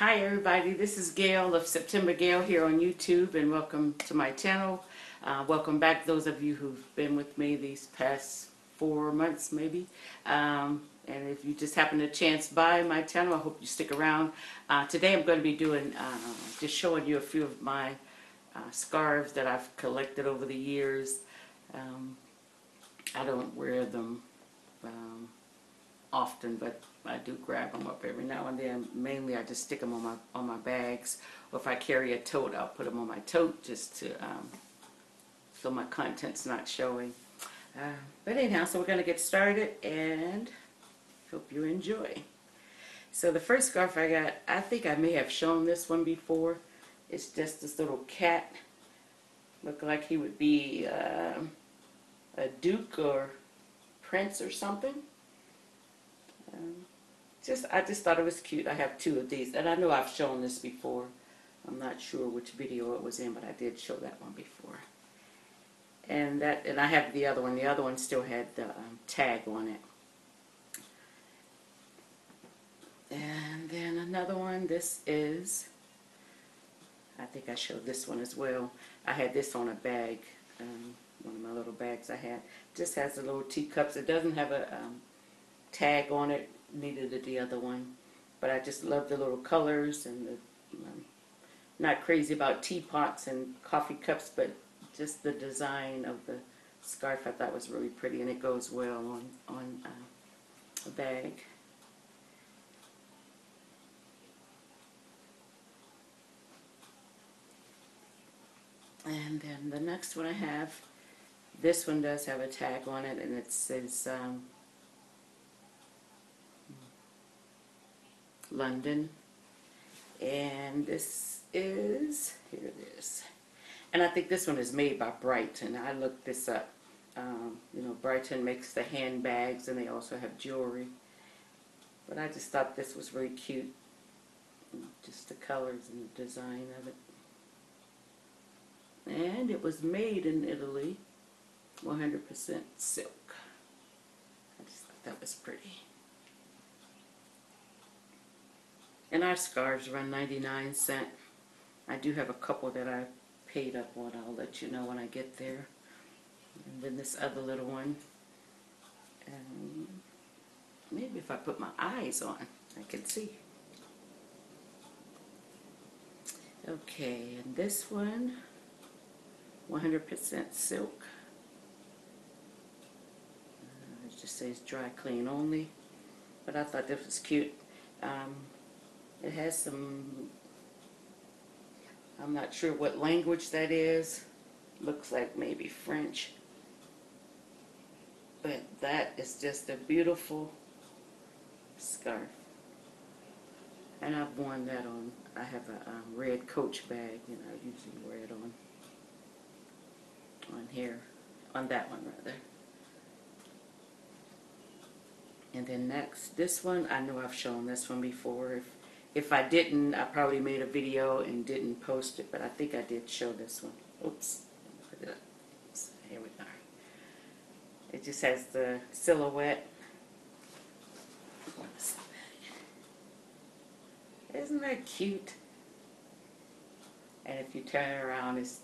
Hi everybody, this is Gail of September Gail here on YouTube and welcome to my channel. Uh, welcome back those of you who've been with me these past four months maybe. Um, and if you just happen to chance by my channel, I hope you stick around. Uh, today I'm going to be doing, uh, just showing you a few of my uh, scarves that I've collected over the years. Um, I don't wear them um, often, but I do grab them up every now and then. Mainly, I just stick them on my on my bags, or if I carry a tote, I'll put them on my tote just to um, so my content's not showing. Uh, but anyhow, so we're gonna get started, and hope you enjoy. So the first scarf I got, I think I may have shown this one before. It's just this little cat. Look like he would be uh, a duke or prince or something. Um, just I just thought it was cute. I have two of these, and I know I've shown this before. I'm not sure which video it was in, but I did show that one before. And that, and I have the other one. The other one still had the um, tag on it. And then another one. This is. I think I showed this one as well. I had this on a bag. Um, one of my little bags I had. Just has the little teacups. It doesn't have a um, tag on it. Neither did the other one. But I just love the little colors and the. Um, not crazy about teapots and coffee cups, but just the design of the scarf I thought was really pretty, and it goes well on on uh, a bag. And then the next one I have, this one does have a tag on it, and it says um, London. And this is, here it is. And I think this one is made by Brighton. I looked this up. Um, you know, Brighton makes the handbags and they also have jewelry. But I just thought this was very cute. Just the colors and the design of it. And it was made in Italy. 100% silk. I just thought that was pretty. And our scarves run 99 cent. I do have a couple that I paid up on. I'll let you know when I get there. And then this other little one. And maybe if I put my eyes on, I can see. Okay, and this one, 100% silk. Uh, it just says dry clean only. But I thought this was cute. Um, it has some, I'm not sure what language that is. Looks like maybe French. But that is just a beautiful scarf. And I've worn that on, I have a um, red coach bag, know, I usually wear it on, on here, on that one rather. And then next, this one, I know I've shown this one before. If if I didn't, I probably made a video and didn't post it, but I think I did show this one. Oops. Here we are. It just has the silhouette. Isn't that cute? And if you turn it around, it's,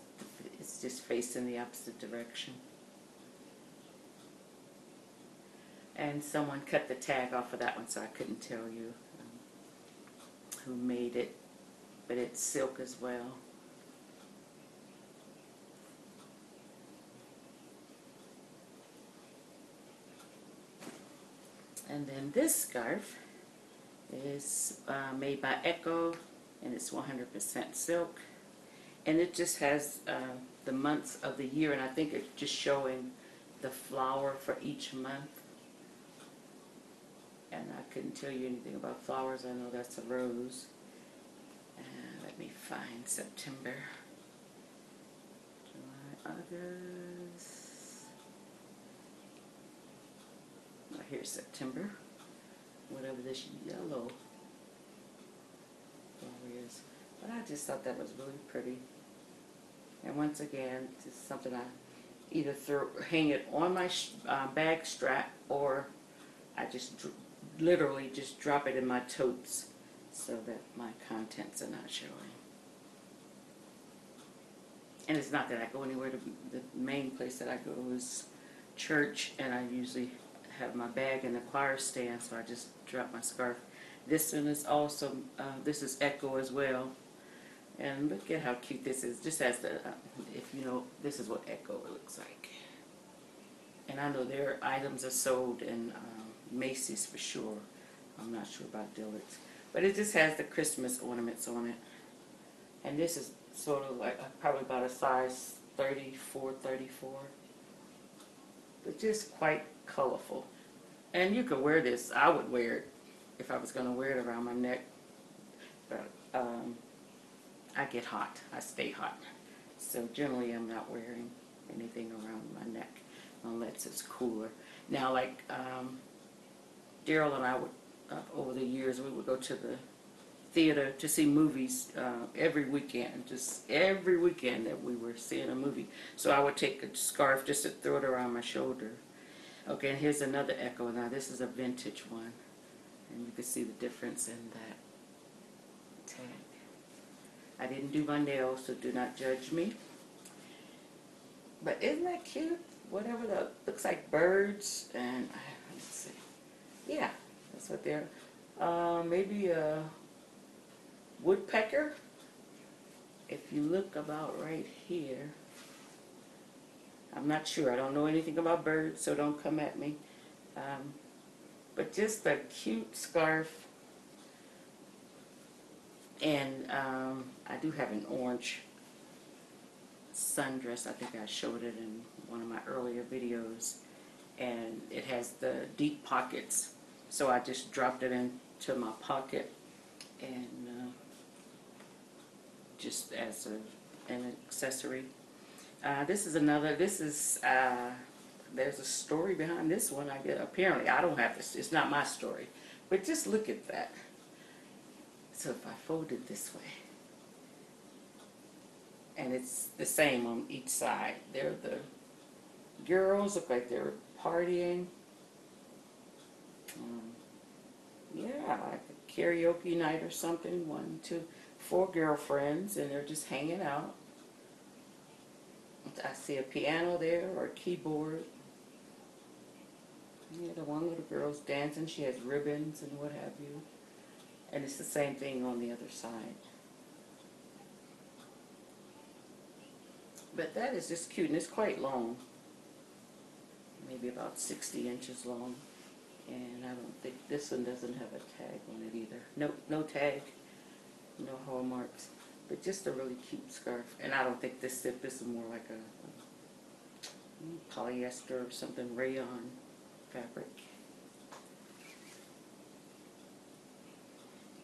it's just facing the opposite direction. And someone cut the tag off of that one, so I couldn't tell you who made it, but it's silk as well. And then this scarf is uh, made by Echo and it's 100% silk. And it just has uh, the months of the year and I think it's just showing the flower for each month and I couldn't tell you anything about flowers. I know that's a rose. Uh, let me find September. July, August. Oh, here's September. Whatever this yellow flower is. But I just thought that was really pretty. And once again, just something I either throw, hang it on my uh, bag strap or I just literally just drop it in my totes. so that my contents are not showing. And it's not that I go anywhere to, the main place that I go is church, and I usually have my bag in the choir stand, so I just drop my scarf. This one is also, uh, this is Echo as well. And look at how cute this is, just as the, uh, if you know, this is what Echo looks like. And I know their items are sold in um, Macy's for sure. I'm not sure about Dillard's. But it just has the Christmas ornaments on it. And this is sort of like, uh, probably about a size 34, 34. But just quite colorful. And you could wear this, I would wear it if I was gonna wear it around my neck. But, um, I get hot, I stay hot. So generally I'm not wearing anything around my neck unless it's cooler. Now like, um, Daryl and I would, uh, over the years, we would go to the theater to see movies uh, every weekend, just every weekend that we were seeing a movie. So I would take a scarf just to throw it around my shoulder. Okay, and here's another Echo. Now this is a vintage one, and you can see the difference in that tag. I didn't do my nails, so do not judge me. But isn't that cute? Whatever the looks like birds and let's see. Yeah, that's what they're. Uh, maybe a woodpecker. If you look about right here, I'm not sure. I don't know anything about birds, so don't come at me. Um, but just a cute scarf. And um, I do have an orange sundress. I think I showed it in one of my earlier videos. And it has the deep pockets. So I just dropped it into my pocket and uh, just as a, an accessory. Uh, this is another, this is, uh, there's a story behind this one, I get Apparently, I don't have this, it's not my story. But just look at that. So if I fold it this way, and it's the same on each side. They're the girls, look like they're partying. Um, yeah, like a karaoke night or something. One, two, four girlfriends, and they're just hanging out. I see a piano there or a keyboard. Yeah, the one little girl's dancing. She has ribbons and what have you. And it's the same thing on the other side. But that is just cute, and it's quite long. Maybe about 60 inches long. And I don't think, this one doesn't have a tag on it either. No, no tag, no hallmarks. But just a really cute scarf. And I don't think this, this is more like a, a polyester or something, rayon fabric.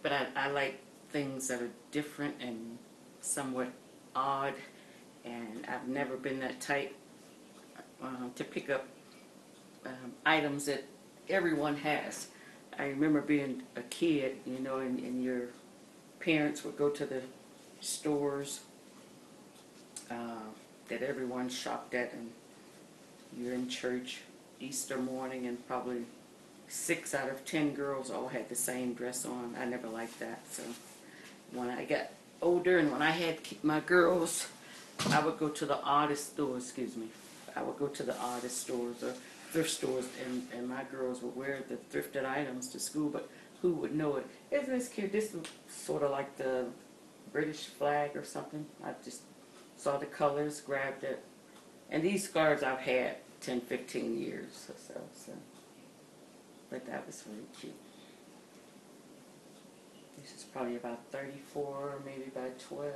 But I, I like things that are different and somewhat odd. And I've never been that type um, to pick up um, items that everyone has. I remember being a kid, you know, and, and your parents would go to the stores uh, that everyone shopped at, and you're in church Easter morning, and probably six out of ten girls all had the same dress on. I never liked that, so when I got older and when I had my girls, I would go to the oddest stores, excuse me. I would go to the oddest stores or thrift stores, and, and my girls would wear the thrifted items to school, but who would know it? Isn't this cute? This is sort of like the British flag or something. I just saw the colors, grabbed it. And these scarves I've had 10, 15 years or so, so. But that was really cute. This is probably about 34, maybe by 12.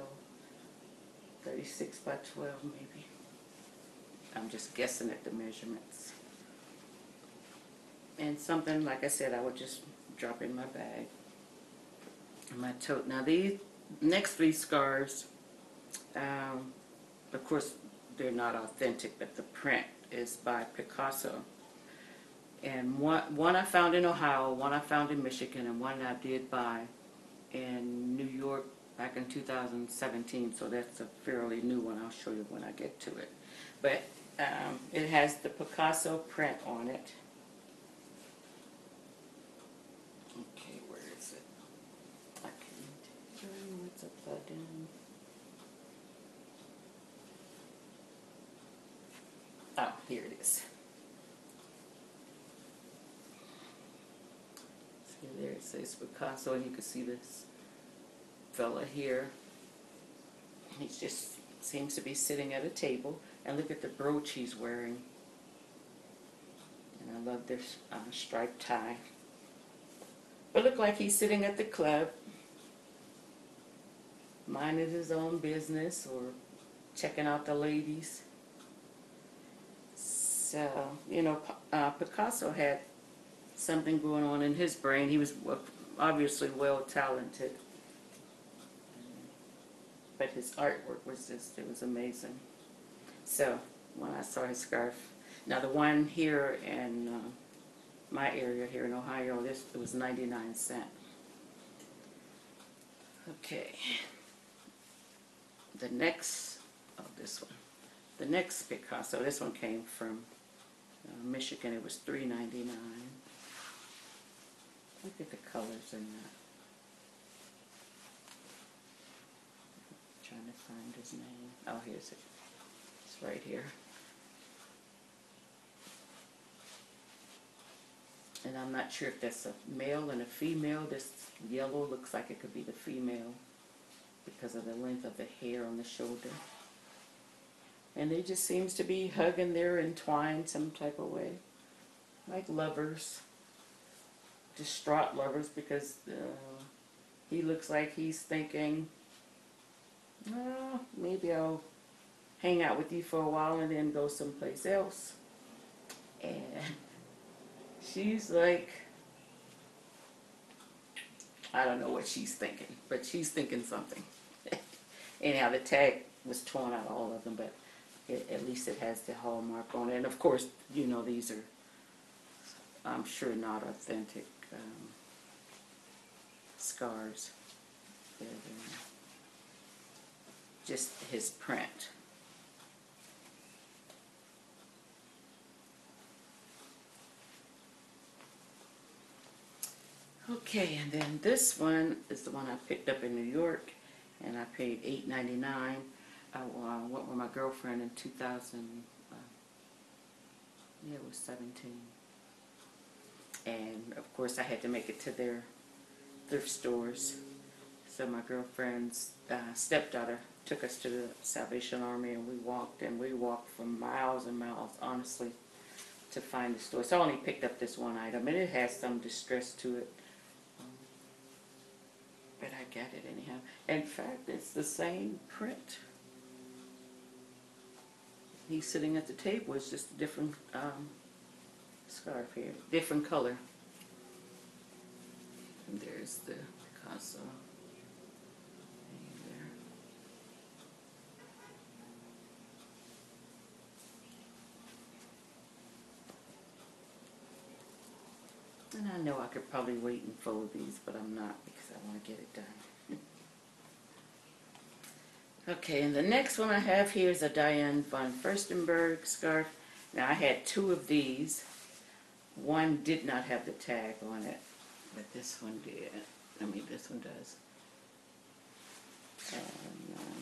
36 by 12, maybe. I'm just guessing at the measurements. And something, like I said, I would just drop in my bag. In my tote. Now these next three scarves, um, of course, they're not authentic, but the print is by Picasso. And one, one I found in Ohio, one I found in Michigan, and one I did buy in New York back in 2017. So that's a fairly new one. I'll show you when I get to it. But um, it has the Picasso print on it. oh, here it is. See there it says Picasso, and you can see this fella here. He just seems to be sitting at a table, and look at the brooch he's wearing. And I love this uh, striped tie. But look like he's sitting at the club minding his own business or checking out the ladies. So, you know, uh, Picasso had something going on in his brain. He was obviously well talented. But his artwork was just, it was amazing. So, when I saw his scarf, now the one here in uh, my area here in Ohio, this it was 99 cent. Okay. The next, oh, this one. The next Picasso, this one came from uh, Michigan. It was 3.99. Look at the colors in that. Trying to find his name. Oh, here's it. It's right here. And I'm not sure if that's a male and a female. This yellow looks like it could be the female because of the length of the hair on the shoulder. And they just seems to be hugging there entwined some type of way. Like lovers. Distraught lovers because uh, he looks like he's thinking, oh, maybe I'll hang out with you for a while and then go someplace else. And she's like, I don't know what she's thinking, but she's thinking something. Anyhow, the tag was torn out of all of them, but it, at least it has the hallmark on it. And of course, you know, these are, I'm sure, not authentic um, scars. They're, they're just his print. Okay, and then this one is the one I picked up in New York, and I paid eight ninety nine. I uh, went with my girlfriend in two thousand. Uh, yeah, it was seventeen. And of course, I had to make it to their thrift stores. So my girlfriend's uh, stepdaughter took us to the Salvation Army, and we walked, and we walked for miles and miles, honestly, to find the store. So I only picked up this one item, and it has some distress to it. But I got it anyhow. In fact, it's the same print. He's sitting at the table, it's just a different um, scarf here, different color. And there's the Picasso. hanging there. And I know I could probably wait and fold these, but I'm not because I want to get it done. okay, and the next one I have here is a Diane von Furstenberg scarf. Now I had two of these. One did not have the tag on it, but this one did. I mean, this one does. And, uh,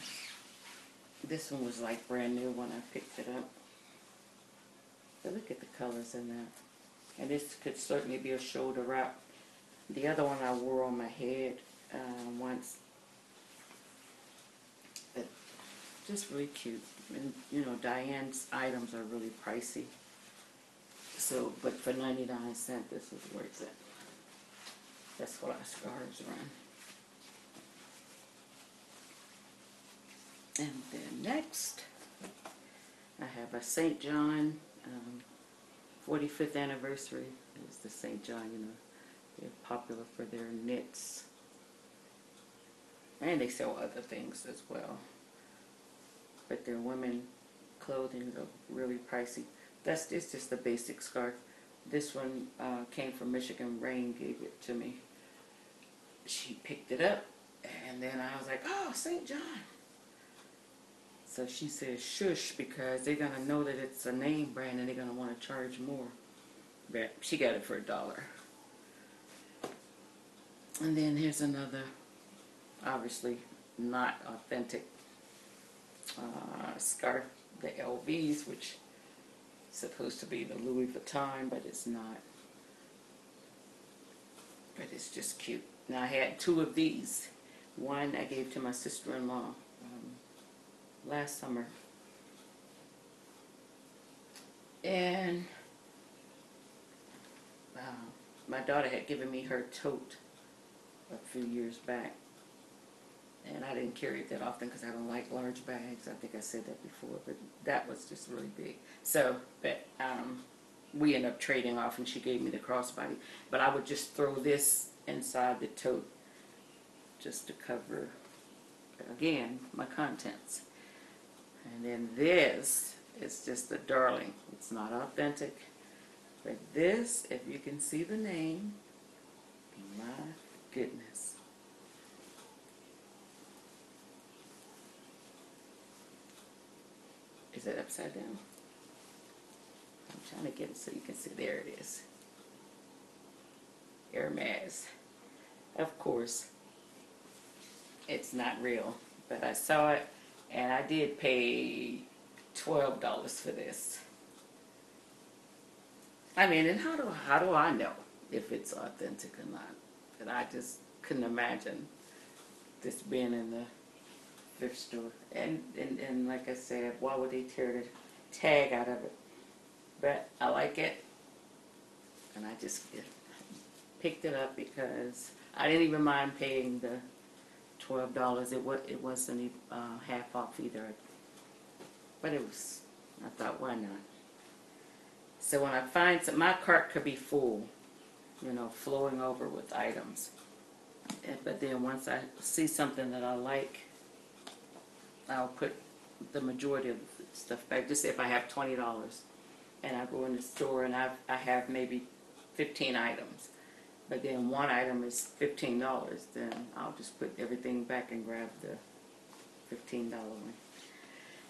this one was like brand new when I picked it up. But look at the colors in that. And this could certainly be a shoulder wrap. The other one I wore on my head uh, once. But just really cute. And you know, Diane's items are really pricey. So, but for 99 cents, this was worth it. That's what our scarves run. And then next, I have a St. John um, 45th anniversary. It was the St. John, you know, they're popular for their knits. And they sell other things as well. But their women clothing are really pricey. That's it's just the basic scarf. This one uh, came from Michigan. Rain gave it to me. She picked it up, and then I was like, "Oh, St. John." So she says, "Shush," because they're gonna know that it's a name brand, and they're gonna want to charge more. But she got it for a dollar. And then here's another, obviously not authentic uh, scarf, the LVs, which is supposed to be the Louis Vuitton, but it's not. But it's just cute. Now I had two of these. One I gave to my sister-in-law last summer. And uh, my daughter had given me her tote a few years back. And I didn't carry it that often because I don't like large bags. I think I said that before, but that was just really big. So, but um, we ended up trading off and she gave me the crossbody. But I would just throw this inside the tote just to cover, again, my contents. And then this is just a darling. It's not authentic. But this, if you can see the name, my goodness. Is it upside down? I'm trying to get it so you can see. There it is. Hermes. Of course, it's not real, but I saw it and I did pay twelve dollars for this. I mean, and how do how do I know if it's authentic or not? But I just couldn't imagine this being in the thrift store. And and and like I said, why would they tear the tag out of it? But I like it, and I just picked it up because I didn't even mind paying the twelve dollars. It was it wasn't uh, half off either, but it was. I thought, why not? So when I find some, my cart could be full, you know, flowing over with items. And, but then once I see something that I like, I'll put the majority of the stuff back. Just say if I have twenty dollars, and I go in the store and I I have maybe fifteen items, but then one item is fifteen dollars, then I'll just put everything back and grab the fifteen dollar one.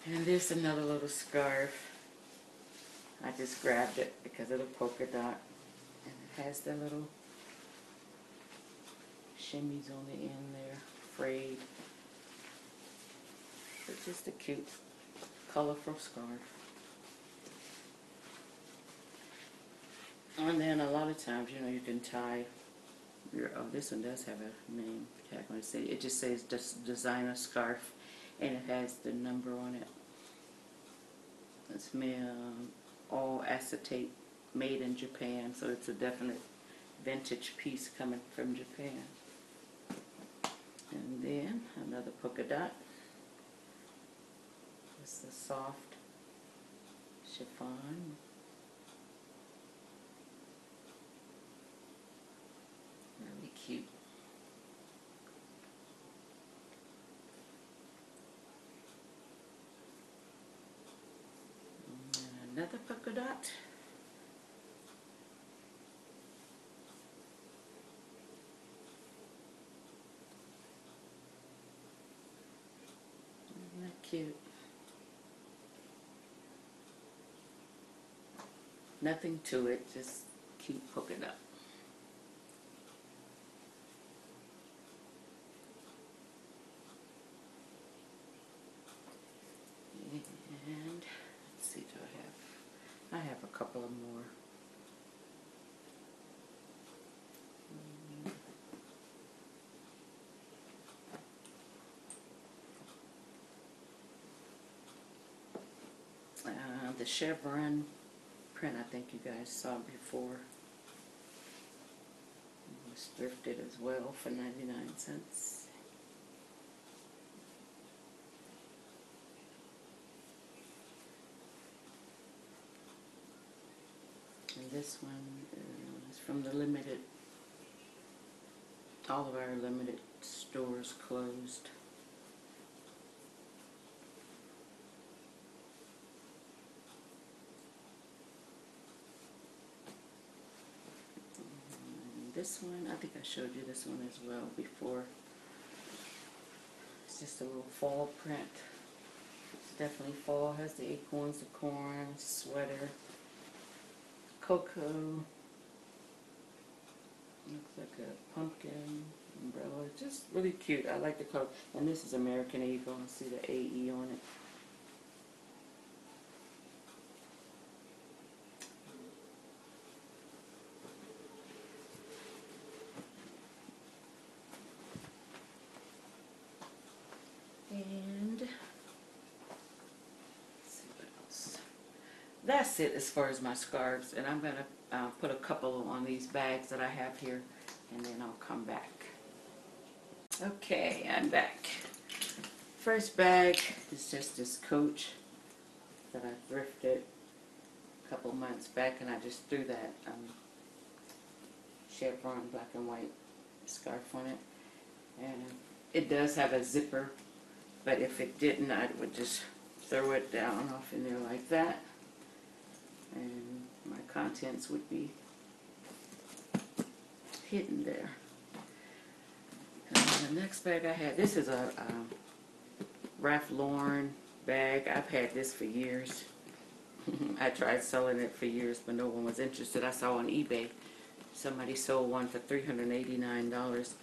And there's another little scarf. I just grabbed it because of the polka dot, and it has the little shimmies on the end there, frayed. But just a cute, colorful scarf. And then a lot of times, you know, you can tie your, oh, this one does have a name tag on it. It just says des- designer scarf, and it has the number on it. It's made, um, all acetate, made in Japan, so it's a definite vintage piece coming from Japan. And then another polka dot. It's the soft chiffon. Really cute. And Another polka dot. Isn't that cute? Nothing to it, just cute polka dot. And let's see, do I have? I have a couple of more. Uh, the chevron print, I think you guys saw before. It was thrifted as well for ninety-nine cents. And this one is from the limited, all of our limited stores closed. And this one, I think I showed you this one as well before. It's just a little fall print. It's definitely fall, has the acorns, the corn, sweater, cocoa. Looks like a pumpkin umbrella. Just really cute. I like the color. And this is American Eagle. I see the AE on it. That's it as far as my scarves. And I'm gonna uh, put a couple on these bags that I have here, and then I'll come back. Okay, I'm back. First bag is just this Coach that I thrifted a couple months back, and I just threw that um, chevron black and white scarf on it. And it does have a zipper, but if it didn't, I would just throw it down off in there like that. Contents would be hidden there. And the next bag I had, this is a Ralph Lauren bag. I've had this for years. I tried selling it for years, but no one was interested. I saw on eBay somebody sold one for $389.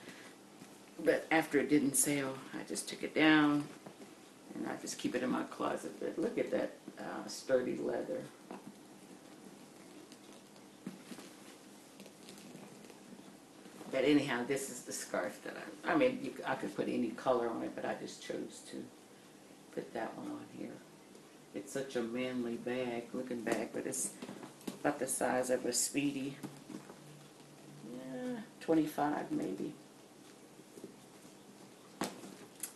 But after it didn't sell, I just took it down and I just keep it in my closet. But look at that uh, sturdy leather. But anyhow, this is the scarf that I, I mean, you, I could put any color on it, but I just chose to put that one on here. It's such a manly bag, looking bag, but it's about the size of a Speedy. Yeah, 25 maybe.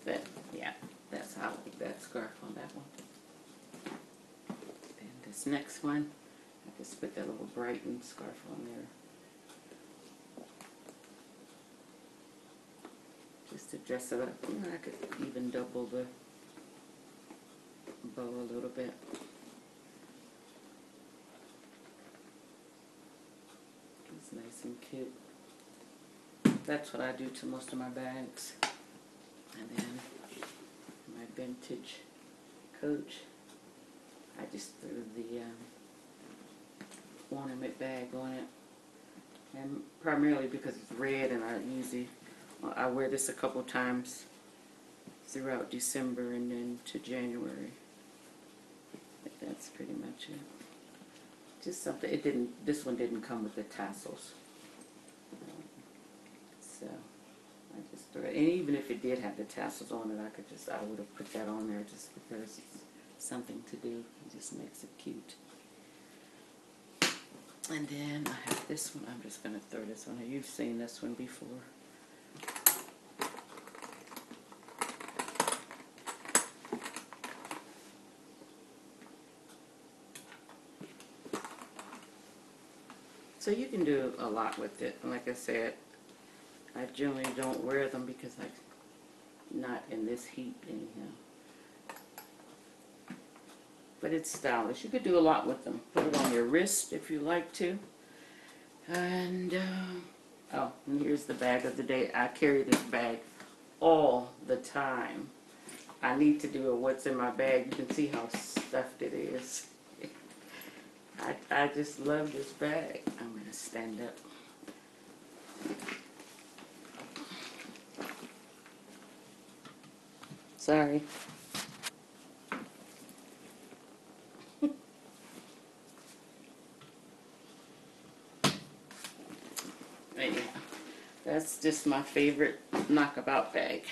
But, yeah, that's how I like that scarf on that one. And this next one, I just put that little Brighton scarf on there. Just to dress it up. You know, I could even double the bow a little bit. It's nice and cute. That's what I do to most of my bags. And then my vintage coach, I just threw the um, ornament bag on it. And primarily because it's red and I usually, I wear this a couple times throughout December and then to January. But that's pretty much it. Just something, it didn't, this one didn't come with the tassels. So, I just threw it, and even if it did have the tassels on it, I could just, I would have put that on there just because it's something to do. It just makes it cute. And then I have this one, I'm just gonna throw this one, you've seen this one before. So you can do a lot with it. Like I said, I generally don't wear them because I'm not in this heat anyhow. But it's stylish. You could do a lot with them. Put it on your wrist if you like to. And, uh, oh, and here's the bag of the day. I carry this bag all the time. I need to do a what's in my bag. You can see how stuffed it is. I, I just love this bag. I'm to stand up. Sorry. That's just my favorite knockabout bag.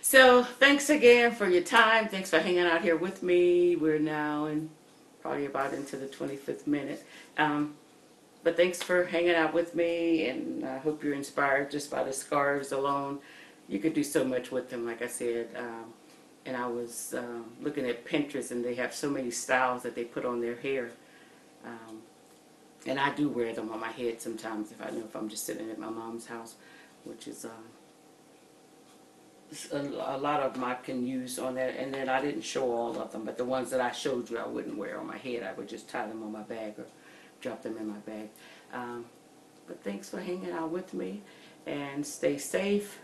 So thanks again for your time. Thanks for hanging out here with me. We're now in probably about into the 25th minute. Um, but thanks for hanging out with me, and I hope you're inspired just by the scarves alone. You could do so much with them, like I said. Um, and I was um, looking at Pinterest, and they have so many styles that they put on their hair. Um, and I do wear them on my head sometimes if I know if I'm just sitting at my mom's house, which is uh, a, a lot of them I can use on that. And then I didn't show all of them, but the ones that I showed you I wouldn't wear on my head. I would just tie them on my bag or drop them in my bag. Um, but thanks for hanging out with me and stay safe.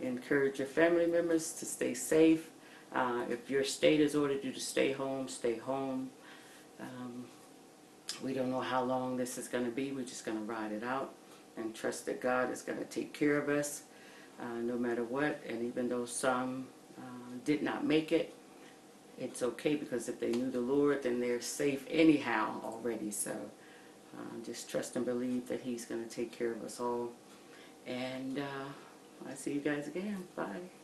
Encourage your family members to stay safe. Uh, if your state has ordered you to stay home, stay home. Um, we don't know how long this is going to be. We're just going to ride it out and trust that God is going to take care of us uh, no matter what. And even though some uh, did not make it, it's okay because if they knew the Lord, then they're safe anyhow already. So uh, just trust and believe that He's going to take care of us all. And uh, I'll see you guys again. Bye.